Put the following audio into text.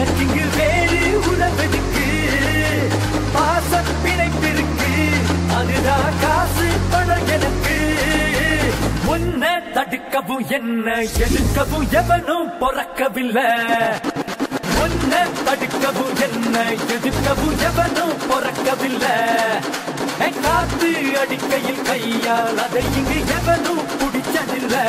எனக்கு வேறு உறவெதுக்கு பாச பிணைப்பிருக்கு அதுதான் காசு பணம் எனக்கு. உன்னை தடுக்கவும் என்ன எடுக்கவும் எவனும் பொறக்கவில்லை. உன்னை தடுக்கவும் என்ன எதிர்க்கவும் எவனும் பொறக்கவில்லை. காத்து அடிக்கையில் கையால் அதை இங்கு எவனும் பிடிச்சதில்லை